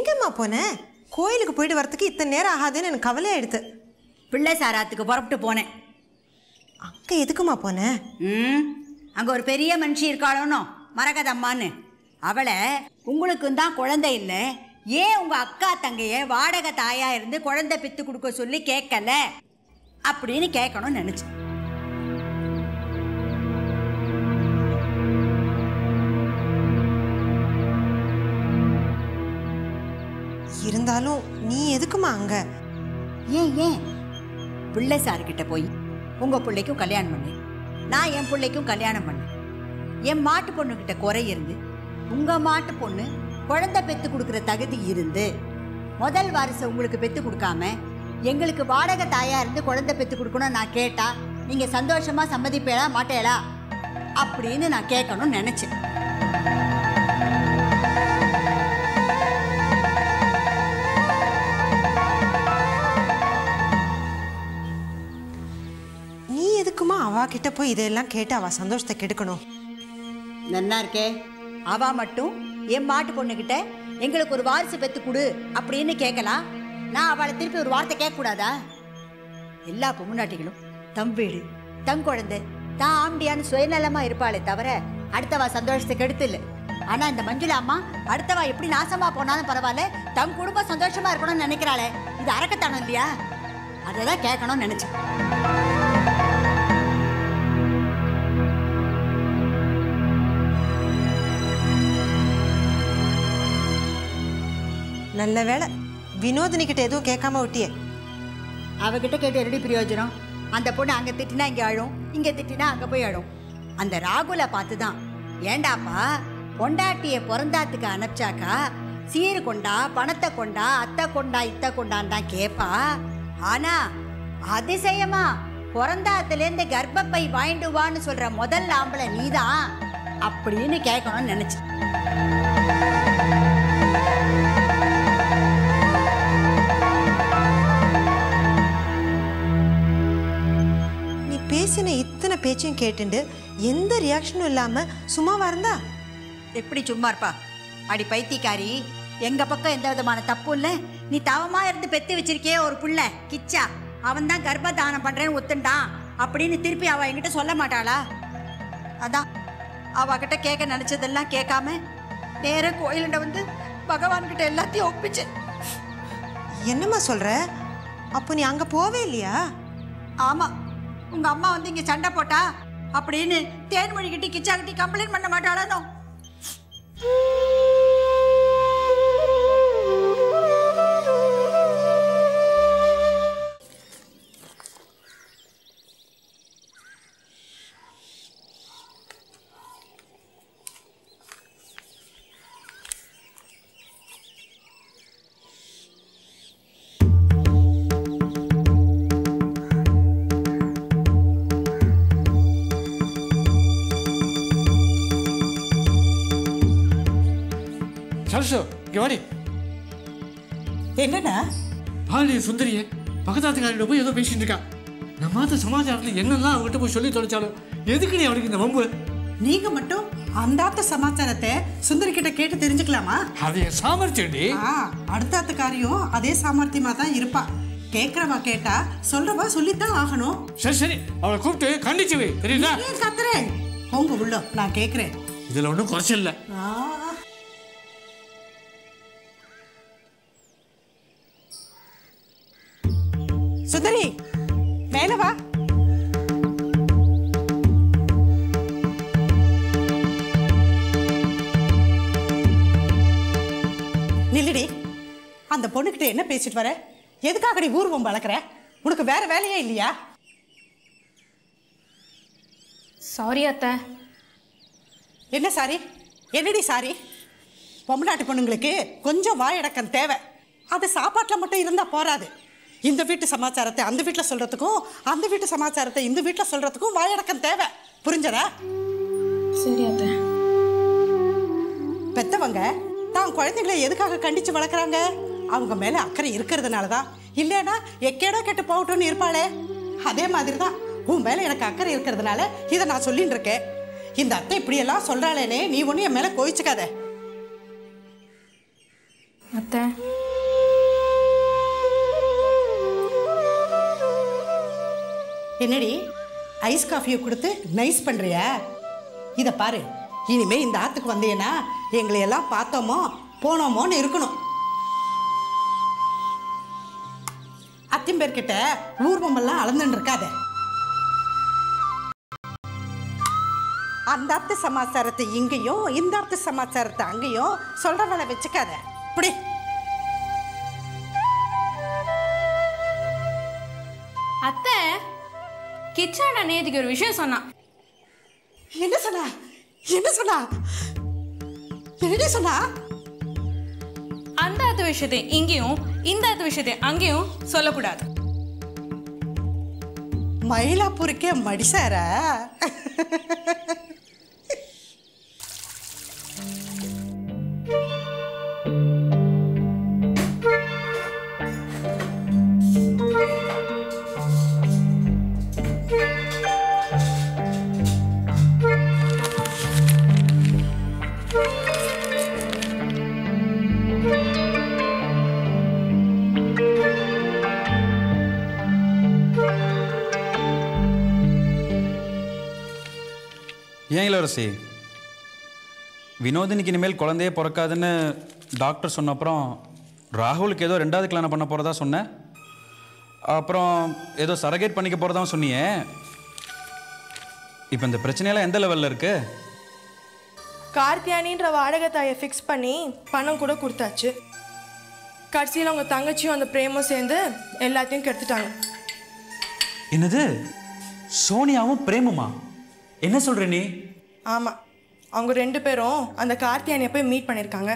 எங்கம்மா போன? கோயிலுக்கு போயிட்டு வரதுக்கு இத்தனை நேரம் ஆகாதுன்னு எனக்கு கவலையாயிடுது பிள்ளை சாராத்துக்கு புறப்பட்டு போனேன். அங்கே எதுக்குமா போன? ம் அங்கே ஒரு பெரிய மனுஷி இருக்காளோனோ மரகதம்மான்னு. அவளை உங்களுக்கும் தான் குழந்தை இல்லை ஏன் உங்கள் அக்கா தங்கைய வாடகை தாயா இருந்து குழந்தை பெற்று கொடுக்க சொல்லி கேட்கல? அப்படின்னு கேட்கணும்னு நினச்சேன். இருந்தாலும் நீ எதுக்குமா அங்க? ஏன் ஏன்? பிள்ளை சார்கிட்ட போய் உங்கள் பிள்ளைக்கும் கல்யாணம் பண்ணு. நான் என் பிள்ளைக்கும் கல்யாணம் பண்ணேன் என் மாட்டு பொண்ணுக்கிட்ட குறை இருந்து உங்கள் மாட்டு பொண்ணு குழந்தை பெற்று கொடுக்குற தகுதி இருந்து முதல் வாரிசை உங்களுக்கு பெற்று கொடுக்காம எங்களுக்கு வாடகை தாயா இருந்து குழந்தை பெற்று கொடுக்கணும் நான் கேட்டா நீங்கள் சந்தோஷமா சம்மதிப்பேளா மாட்டேளா? அப்படின்னு நான் கேட்கணும்னு நினைச்சேன். எதுக்குமா அவா கிட்ட போய் இதெல்லாம் கேட்டு அவ சந்தோஷத்தை கெடுக்கணும். நன்னா இருக்கே. அவ மட்டும் என் மாட்டு பொண்ணுகிட்ட எங்களுக்கு ஒரு வாரிசு பெத்து கொடு அப்படின்னு கேட்கலாம். நான் அவளை திருப்பி ஒரு வார்த்தை கேட்க கூடாதா எல்லா பொம்முநாட்டிகளும் தம் வீடு தம் குழந்தை தான் ஆம்பியான்னு சுயநலமா இருப்பாளே தவிர அடுத்தவா சந்தோஷத்தை கெடுத்து இல்லை ஆனா இந்த மஞ்சுளா அம்மா அடுத்தவா எப்படி நாசமா போனாலும் பரவாயில்ல தம் குடும்பம் சந்தோஷமா இருக்கணும்னு நினைக்கிறாளே. இது அரக்கத்தானம் இல்லையா? அதை தான் கேட்கணும்னு நினைச்சேன். நல்ல வேளை. வினோதினி கிட்ட எதுவும் கேட்காம விட்டியே அவகிட்ட கேட்டு என்னடி பிரயோஜனம்? அந்த பொண்ணு அங்கே திட்டினா இங்கே அழும் இங்கே திட்டினா அங்கே போய் அழும் அந்த ராகுலை பார்த்து தான் ஏண்டாப்பா பொண்டாட்டியை பிறந்தாத்துக்கு அனுப்பிச்சாக்கா சீர் கொண்டா பணத்தை கொண்டா அத்தை கொண்டா இத்தை கொண்டான்னு தான் கேட்பா ஆனா அதிசயமா பிறந்தாத்துலேருந்து கர்ப்பப்பை வாங்கிட்டு வான்னு சொல்ற முதல் ஆம்பளை நீதான். அப்படின்னு கேட்கணும்னு நினைச்சேன் பேச்சையும் கேட்டுண்டு எந்த ரியாக்ஷனும் இல்லாம சும்மாவா இருந்தா? எப்படி சும்மா இருப்பா? அடி பைத்தியக்காரி எங்க பக்கம் எந்த விதமான தப்பும் இல்ல. நீ தவமா இருந்து பெத்து வச்சிருக்கே ஒரு புள்ள கிச்சா. அவன் தான் கர்ப்பதானம் பண்றேன்னு ஒத்துண்டான் அப்படின்னு திருப்பி அவ என்கிட்ட சொல்ல மாட்டாளா? அதான் அவகிட்ட கேட்க நினைச்சதெல்லாம் கேட்காம நேர கோயிலுண்ட வந்து பகவான்கிட்ட எல்லாத்தையும் ஒப்பிச்சு. என்னம்மா சொல்ற? அப்போ நீ அங்க போவே இல்லையா? ஆமா. உங்க அம்மா வந்து இங்க சண்டை போட்டா அப்படின்னு தேன்மொழி கிட்டி கிச்சா கிட்டி கம்ப்ளைண்ட் பண்ண மாட்டாளோ சரசு இங்க வாடி. என்னடா பாலிய சுந்தரிய பக்கத்தாத்துக்காரிட்ட போய் ஏதோ பேசிட்டு இருக்கா. நம்ம மாத்த சமாச்சாரத்தில் என்னெல்லாம் அவங்ககிட்ட போய் சொல்லி தொலைச்சாலும் எதுக்கு நீ அவனுக்கு இந்த வம்பு? நீங்க மட்டும் அந்தாத்த சமாச்சாரத்தை சுந்தரி கிட்ட கேட்டு தெரிஞ்சுக்கலாமா? அது என் சாமர்த்தியம்டி அடுத்தாத்துக்காரியும் அதே சாமர்த்தியமா தான் இருப்பா. கேட்கறவா கேட்டா சொல்றவா சொல்லித்தான் ஆகணும். சரி சரி. அவளை கூப்பிட்டு கண்டிச்சு வை தெரியுதா? கத்துறேன் போங்க உள்ள நான் கேட்கிறேன் இதுல ஒன்றும் குறைச்சல் அந்த பொண்ணுகிட்ட என்ன பேசிட்டு வர? எதுக்காக நீ ஊர்வம் வளர்க்குற? உனக்கு வேற வேலையே இல்லையா? சாரி அத்தை. என்ன சாரி? என்னடி சாரி? பொம்மநாட்டு பொண்ணுங்களுக்கு கொஞ்சம் வாயடக்கம் தேவை. அது சாப்பாட்டில் மட்டும் இருந்தால் போராது இந்த வீட்டு சமாச்சாரத்தை அந்த வீட்டில் சொல்கிறதுக்கும் அந்த வீட்டு சமாச்சாரத்தை இந்த வீட்டில் சொல்கிறதுக்கும் வாயடக்கம் தேவை. புரிஞ்சதா? சரி அத்தை. பெத்தவங்க தான் குழந்தைகளை எதுக்காக கண்டிச்சு வளர்க்குறாங்க? அவங்க மேலே அக்கறை இருக்கிறதுனால தான் இல்லைன்னா எக்கேடோ கெட்டு போகட்டும்னு இருப்பாளே. அதே மாதிரி தான் உன் மேலே எனக்கு அக்கறை இருக்கிறதுனால இதை நான் சொல்லின்னு இருக்கேன். இந்த அத்தை இப்படியெல்லாம் சொல்கிறாளேனே நீ ஒன்றும் என் மேலே கோயிச்சுக்காத அத்தை. என்னடி ஐஸ் காஃபியை கொடுத்து நைஸ் பண்ணுறியா இதை பாரு இனிமே இந்த ஆத்துக்கு வந்தீங்கன்னா எங்களை எல்லாம் பார்த்தோமோ போனோமோன்னு இருக்கணும். அத்திம்பேர்கிட்ட ஊர்வமெல்லாம் அளந்துன்னு இருக்காத. அந்த அர்த்த சமாச்சாரத்தை இங்கேயும் இந்த அர்த்த சமாச்சாரத்தை அங்கேயும் சொல்ற வேலை வச்சுக்காத. இப்படி அத்தை கிச்சாடா நேத்துக்கு ஒரு விஷயம் சொன்னான் என்ன சொன்னா? என்ன சொன்னா? என்னடி சொன்னா? அந்த அத்த விஷயத்தை இங்கேயும் இந்த அத்த விஷயத்தை அங்கேயும் சொல்லக்கூடாது. மயிலாப்பூருக்கே மடிசாரா ஏன் இளவரசி? வினோதினிக்கு இனிமேல் குழந்தையே பிறக்காதுன்னு டாக்டர் சொன்ன அப்புறம் ராகுலுக்கு ஏதோ ரெண்டாவது கல்யாணம் பண்ண போகிறதா சொன்னேன் அப்புறம் ஏதோ சரகேட் பண்ணிக்க போகிறதா சொன்னியே. இப்போ இந்த பிரச்சனையெல்லாம் எந்த லெவலில் இருக்கு? கார்த்தியானின்ற வாடகை தாயை ஃபிக்ஸ் பண்ணி பணம் கூட கொடுத்தாச்சு. கடைசியில் அவங்க தங்கச்சியும் அந்த பிரேமும் சேர்ந்து எல்லாத்தையும் கெடுத்துட்டாங்க. என்னது? சோனியாவும் பிரேமுமா? என்ன சொல்ற நீ? ஆமாம் அவங்க ரெண்டு பேரும் அந்த கார்த்தியானியை போய் மீட் பண்ணியிருக்காங்க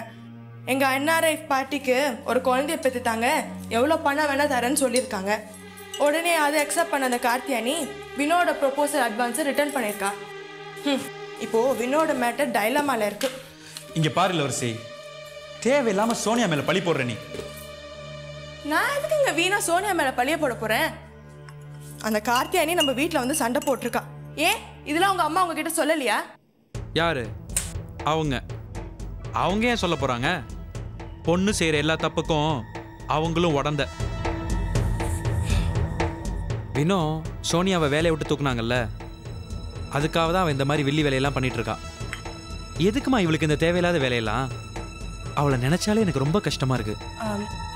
எங்கள் என்ஆர்ஐ பார்ட்டிக்கு ஒரு குழந்தைய பெற்றுத்தாங்க எவ்வளோ பணம் வேணால் தரேன்னு சொல்லியிருக்காங்க. உடனே அதை அக்செப்ட் பண்ண அந்த கார்த்தியானி வினோட ப்ரொபோசல் அட்வான்ஸை ரிட்டர்ன் பண்ணியிருக்கா. ம் இப்போது வினோட மேட்டர் டைலமால இருக்கு. இங்க பாரு இளவரசி தேவையில்லாம சோனியா மேல பழி போடுற நீ. நான் எதுக்கு இங்கே வீணா சோனியா மேலே பழிய போட போகிறேன் அந்த கார்த்தியானி நம்ம வீட்டில் வந்து சண்டை போட்டிருக்கா. ஏன்? இதெல்லாம் உங்கள் அம்மா உங்ககிட்ட சொல்லலையா? யாரு? அவங்க. அவங்க ஏன் சொல்ல போறாங்க? பொண்ணு செய்யற எல்லா தப்புக்கும் அவங்களும் உடந்த. வினோ சோனியாவை வேலையை விட்டு தூக்குனாங்கல்ல? அதுக்காக தான் அவன் இந்த மாதிரி வெள்ளி வேலையெல்லாம் பண்ணிட்டு இருக்கா. எதுக்குமா இவளுக்கு இந்த தேவையில்லாத வேலையெல்லாம்? அவளை நினைச்சாலே எனக்கு ரொம்ப கஷ்டமா இருக்கு.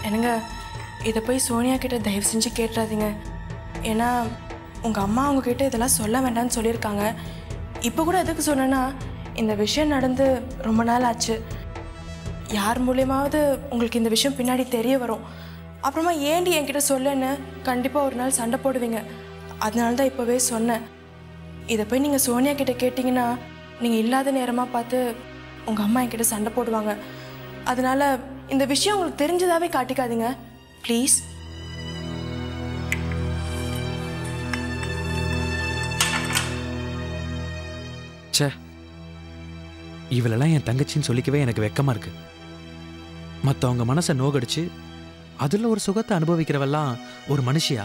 என்னங்க இதை போய் சோனியா கிட்ட தயவு செஞ்சு கேட்டுறாதீங்க. ஏன்னா உங்கள் அம்மா அவங்கக்கிட்ட இதெல்லாம் சொல்ல வேண்டாம்னு சொல்லியிருக்காங்க. இப்போ கூட எதுக்கு சொன்னேன்னா இந்த விஷயம் நடந்து ரொம்ப நாள் ஆச்சு. யார் மூலியமாவது உங்களுக்கு இந்த விஷயம் பின்னாடி தெரிய வரும். அப்புறமா ஏண்டி என்கிட்ட சொல்லுன்னு கண்டிப்பாக ஒரு நாள் சண்டை போடுவீங்க. அதனால தான் இப்போவே சொன்னேன். இதை போய் நீங்கள் சோனியா கிட்டே கேட்டிங்கன்னா நீங்கள் இல்லாத நேரமாக பார்த்து உங்கள் அம்மா என்கிட்ட சண்டை போடுவாங்க. அதனால் இந்த விஷயம் உங்களுக்கு தெரிஞ்சதாகவே காட்டிக்காதீங்க. ப்ளீஸ். ச்சே. இவளெல்லாம் என் தங்கச்சின்னு சொல்லிக்கவே எனக்கு வெக்கமா இருக்கு. மற்றவங்க மனசை நோகடிச்சு அதில் ஒரு சுகத்தை அனுபவிக்கிறவெல்லாம் ஒரு மனுஷியா?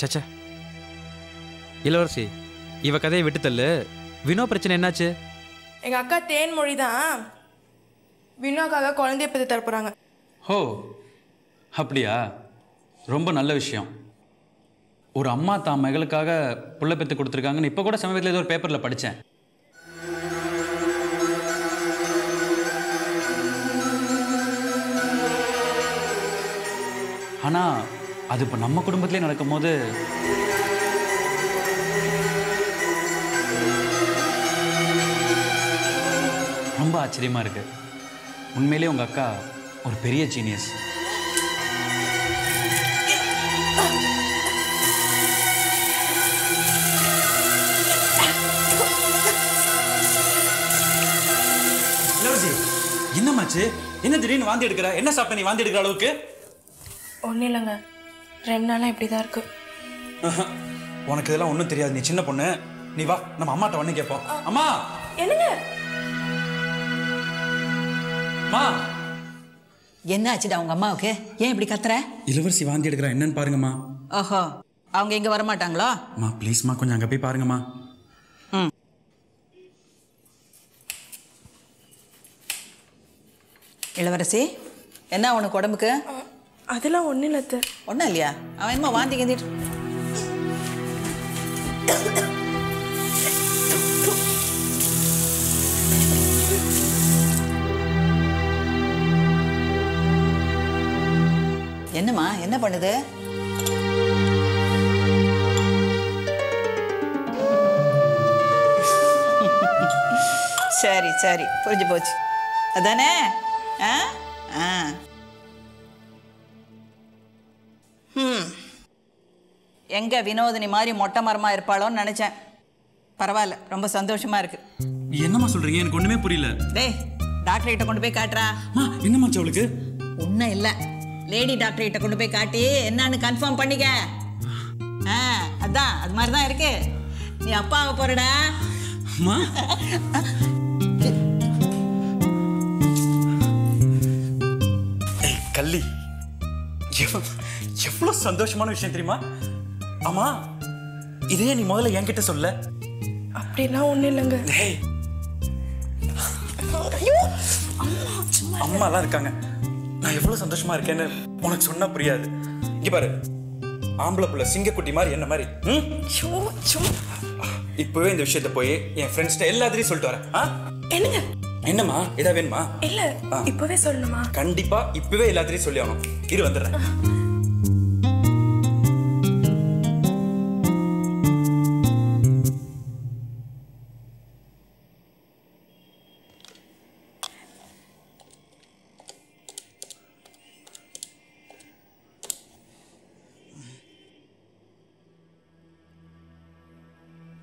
சச்சே இளவரசி இவ கதையை விட்டு தள்ளு. வினோ பிரச்சனை என்னாச்சு? எங்கள் அக்கா தேன்மொழி தான் வினோக்காக குழந்தைய பற்றி தர போகிறாங்க ஹோ அப்படியா? ரொம்ப நல்ல விஷயம். ஒரு அம்மா தான் மகளுக்காக புள்ள பெற்று கொடுத்துருக்காங்கன்னு இப்போ கூட சமீபத்தில் ஏதோ ஒரு பேப்பரில் படித்தேன் ஆனால் அது இப்போ நம்ம குடும்பத்திலே நடக்கும்போது ரொம்ப ஆச்சரியமாக இருக்குது உண்மையிலே உங்கள் அக்கா ஒரு பெரிய ஜீனியஸ் என்னமாச்சு என்ன திடீர்னு வாந்தி எடுக்கிற? என்ன சாப்பிட்ட நீ வாந்தி எடுக்கிற அளவுக்கு? ஒன்றும் இல்லைங்க. ரெண்டு நாளாக இப்படி தான் இருக்குது உனக்கு இதெல்லாம் ஒன்றும் தெரியாது. நீ சின்ன பொண்ணு. நீ வா நம்ம அம்மாட்ட ஒன்று கேட்போம். அம்மா! என்னங்க? மா என்ன ஆச்சுடா உங்க அம்மாவுக்கு? ஏன் இப்படி கத்துற? இளவரசி வாந்தி எடுக்கிறா. என்னன்னு பாருங்கம்மா. ஓஹோ அவங்க இங்க வர மாட்டாங்களோ அம்மா ப்ளீஸ்மா கொஞ்சம் அங்கே போய் பாருங்கம்மா. இளவரசி என்ன உனக்கு உடம்புக்கு? அதெல்லாம் ஒன்றும் இல்லை அத்தை. ஒன்றும் இல்லையா? அவன் என்னமோ வாந்தி கிந்திட்டு. என்னம்மா என்ன பண்ணுது? சரி சரி புரிஞ்சு போச்சு. அதானே? எங்க வினோதினி மாதிரி மொட்டை மரமா இருப்பாளோன்னு நினைச்சேன். பரவாயில்ல ரொம்ப சந்தோஷமா இருக்கு. என்னம்மா சொல்றீங்க? எனக்கு ஒண்ணுமே புரியல. டேய் டாக்டர் கிட்ட கொண்டு போய் காட்டுறா. அம்மா என்னம்மாச்சு அவளுக்கு? ஒன்றும் இல்லை. லேடி டாக்டர் கிட்ட கொண்டு போய் காட்டி என்னன்னு கன்ஃபார்ம் பண்ணிக்க. ஆ அதான் அது மாதிரி தான் இருக்கு. நீ அப்பாவை போறடா. கள்ளி. எவ்வ- எவ்வளவு சந்தோஷமான விஷயம் தெரியுமா? ஆமா இதே நீ முதல்ல என்கிட்ட சொல்ல. அப்படிலாம் ஒன்றும் இல்லைங்க. அம்மாலாம் இருக்காங்க. நான் எவ்வளவு சந்தோஷமா இருக்கேன்னு உனக்கு சொன்னா புரியாது. இங்க பாரு. ஆம்பளை புள்ள சிங்கக்குட்டி மாதிரி என்ன மாதிரி? இப்பவே இந்த விஷயத்த போய் என் ஃப்ரெண்ட்ஸ்ட்ட எல்லாத்தையும் சொல்லிட்டு வரேன்? என்னங்க? என்னம்மா? ஏதா வேணுமா? இல்லை இப்போவே சொல்லணுமா? கண்டிப்பா இப்பவே எல்லாத்தையும் சொல்லி ஆகணும். இரு வந்துடுறேன்.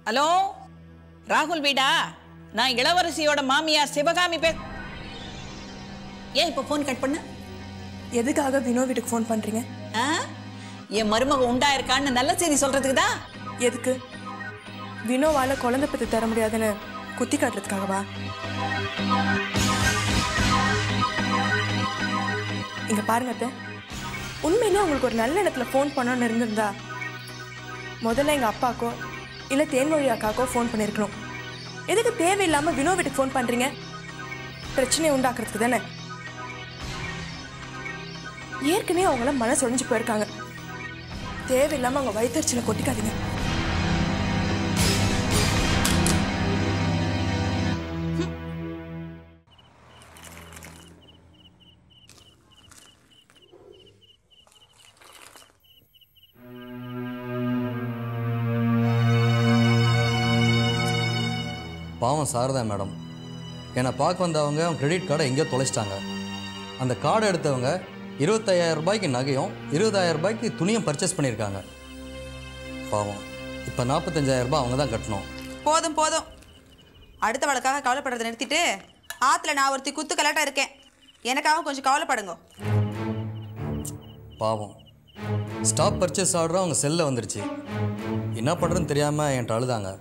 ஹலோ ராகுல் வீடா? நான் இளவரசியோட மாமியார் சிவகாமி பே ஏன் இப்போ ஃபோன் கட் பண்ண? எதுக்காக வினோ வீட்டுக்கு ஃபோன் பண்ணுறீங்க ஆ? என் மருமக உண்டா இருக்கான்னு நல்ல செய்தி சொல்றதுக்கு தான். எதுக்கு? வினோவால் குழந்தை பெற்று தர முடியாதுன்னு குத்தி காட்டுறதுக்காகவா இங்க பாருங்க அத்தை. உண்மையிலே உங்களுக்கு ஒரு நல்ல இடத்துல ஃபோன் பண்ணணும்னு இருந்திருந்தா முதல்ல எங்கள் அப்பாக்கோ இல்லை தேன்மொழி அக்காக்கோ ஃபோன் பண்ணியிருக்கணும் எதுக்கு தேவையில்லாமல் வினோ வீட்டுக்கு ஃபோன் பண்ணுறீங்க பிரச்சனையை உண்டாக்குறதுக்கு தானே? ஏற்கனவே அவங்கள மனசு உடைஞ்சு போயிருக்காங்க. தேவையில்லாமல் அவங்க வயிற்றுச்சில கொட்டிக்காதீங்க. பாவம் சாரதா மேடம். என்னை பார்க்க வந்தவங்க கிரெடிட் கார்டை எங்கேயோ தொலைச்சிட்டாங்க. அந்த கார்டை எடுத்தவங்க இருபத்தையாயிரம் ரூபாய்க்கு நகையும் இருபதாயிரம் ரூபாய்க்கு துணியும் பர்ச்சேஸ் பண்ணியிருக்காங்க. பாவம். இப்போ நாற்பத்தஞ்சாயிரம் ரூபாய் அவங்க தான் கட்டணும். போதும் போதும். அடுத்த வழக்காக கவலைப்படுறதை நிறுத்திட்டு ஆத்துல நான் ஒருத்தி குத்து கலாட்டா இருக்கேன். எனக்காக கொஞ்சம் கவலைப்படுங்க. பாவம். ஸ்டாப் பர்ச்சேஸ் ஆர்டரும் அவங்க செல்லில் வந்துருச்சு. என்ன பண்ணுறதுன்னு தெரியாமல் என்கிட்ட அழுதாங்க.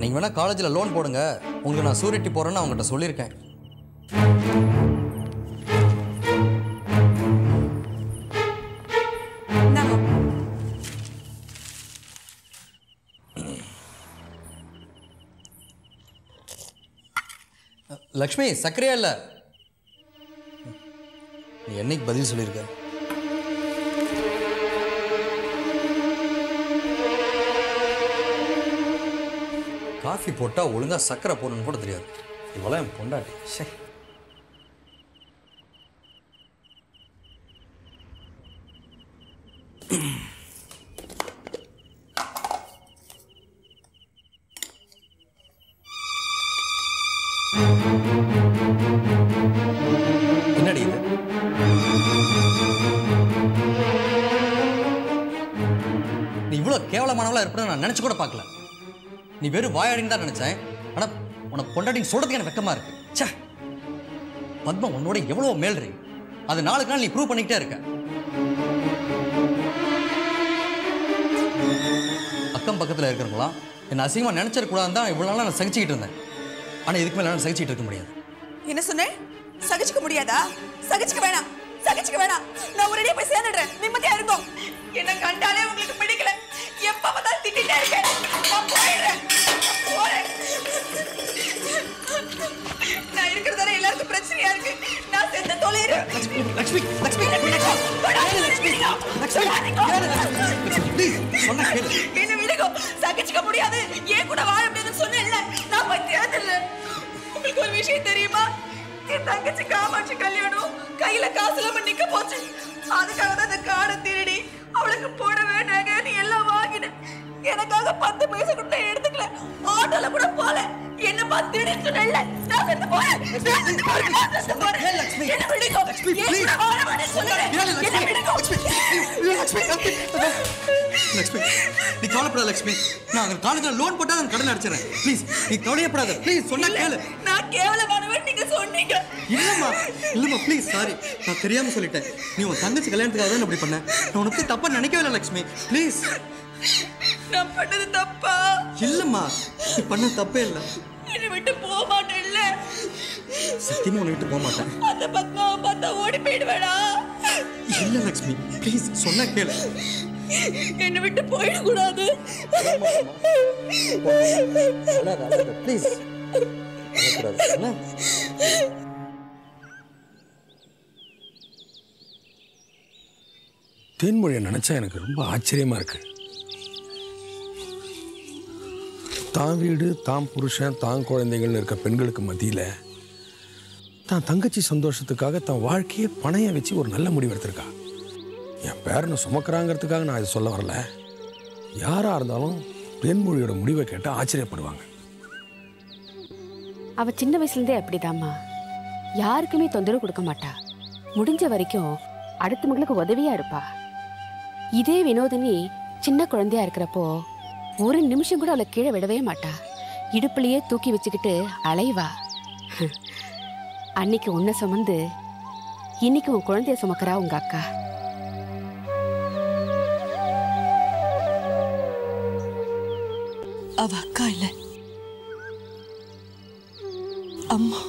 நீங்கள் வேணால் காலேஜில் லோன் போடுங்க. உங்களுக்கு நான் சூரிட்டி போகிறேன்னு அவங்ககிட்ட சொல்லியிருக்கேன். லக்ஷ்மி சர்க்கரையா இல்லை? நீ என்னைக்கு பதில் சொல்லியிருக்க? காஃபி போட்டால் ஒழுங்காக சர்க்கரை போடணும்னு கூட தெரியாது. இவெல்லாம் என் பொண்டாட்டி. சே என்னடி இது? நீ இவ்வளோ கேவலமானவளா இருப்பேன்னு நான் நினச்சி கூட பார்க்கல. நீ வெறும் வாயாடின்னு தான் நினச்சேன். ஆனால் உனக்கு பொண்டாட்டின்னு சொல்கிறதுக்கு எனக்கு வெக்கமாக இருக்கு. ச்சே! பத்மா உன்னோட எவ்வளோ மேல்றி. அது நாளுக்கு நாள் நீ ப்ரூவ் பண்ணிக்கிட்டே இருக்க. அக்கம் பக்கத்தில் இருக்கிறவங்களாம் என்னை அசிங்கமாக நினச்சிடக்கூடாதுன்னு தான் இவ்வளோ நாளாக நான் சகிச்சுக்கிட்டு இருந்தேன். ஆனால் இதுக்கு மேலே நான் சகிச்சுக்கிட்டு இருக்க முடியாது. என்ன சொன்னேன்? சகிச்சுக்க முடியாதா? சகிச்சுக்க வேணாம். சகிச்சுக்க வேணாம். நான் ஒரேடியா போய் சேர்ந்துடுறேன். நிம்மதியா இருக்கும் என்ன கண்டாலே உங்களுக்கு பிடிக்கல. எப்ப பார்த்தாலும் திட்டிட்டே இருக்கேன். நான் போயிடுறேன். போறேன். நான் இருக்கிறதால எல்லாருக்கும் பிரச்சனையா இருக்கு. நான் செத்த தொலைறேன் லட்சுமி லட்சுமி லட்சுமி லட்சுமி என்ன விடுங்க. சகிச்சுக்க முடியாது. ஏன் கூட வாழ முடியாதுன்னு சொன்னேன்ல. நான் போய் தேர்தல் உங்களுக்கு ஒரு விஷயம் தெரியுமா? என் தங்கச்சி காமாட்சி கல்யாணம். கையில காசு இல்லாம நிக்க போச்சு. அதுக்காக தான் இந்த காடை திருடி அவளுக்கு புடவை நகை எல்லாம் வாங்கினேன் எனக்காக பத்து பைசா கூட எடுத்துக்கல. ஆட்டோல கூட போல. என்ன நான் போறேன். நான் போறேன். நான் போறேன். விடுங்க. விடுங்க. லக்ஷ்மி நீ கவலைப்படாத லக்ஷ்மி நான் அங்க காலேஜ்ல லோன் போட்டா நான் கடன் அடிச்சிடறேன். ப்ளீஸ் நீ கவலையப்படாத. ப்ளீஸ் சொன்னா கேளு. நான் கேவலமானவன் நீங்க சொன்னீங்க. இல்லம்மா இல்லம்மா ப்ளீஸ் சாரி நான் தெரியாம சொல்லிட்டேன். நீ உன் தங்கச்சி கல்யாணத்துக்காக தான் இப்படி பண்ண. நான் உனக்கு தப்பா நினைக்கவே இல்லை லக்ஷ்மி ப்ளீஸ் நான் பண்ணது தப்பா? இல்லம்மா நீ பண்ண தப்பே இல்லை. என்னை விட்டு போக மாட்டேன்ல சத்தியமா உன்னை விட்டு போக மாட்டேன். அந்த பத்மாவை பார்த்தா ஓடி போயிடுவேடா. இல்ல லக்ஷ்மி ப்ளீஸ் சொன்னா கேளு. என்னை விட்டு போயிடக்கூடாது. ப்ளீஸ் தேன்மொழியை நினச்சா எனக்கு ரொம்ப ஆச்சரியமாக இருக்கு. தான் வீடு தான் புருஷன் தான் குழந்தைகள்னு இருக்க பெண்களுக்கு மத்தியில் தான் தங்கச்சி சந்தோஷத்துக்காக தன் வாழ்க்கையை பணைய வச்சு ஒரு நல்ல முடிவு எடுத்திருக்கா. என் பேரனை சுமக்கிறாங்கிறதுக்காக நான் இதை சொல்ல வரல. யாராக இருந்தாலும் பெண்மொழியோட முடிவை கேட்டால் ஆச்சரியப்படுவாங்க. அவ சின்ன வயசுலேருந்தே அப்படிதாம்மா. யாருக்குமே தொந்தரவு கொடுக்க மாட்டா. முடிஞ்ச வரைக்கும் அடுத்தவங்களுக்கு உதவியா இருப்பா. இதே வினோதினி சின்ன குழந்தையா இருக்கிறப்போ ஒரு நிமிஷம் கூட அவளை கீழே விடவே மாட்டா. இடுப்புலையே தூக்கி வச்சுக்கிட்டு அலைவா. அன்னைக்கு உன்னை சுமந்து இன்னைக்கு உன் குழந்தைய சுமக்கிறா உங்க அக்கா. அவ அக்கா இல்லை. அம்மா.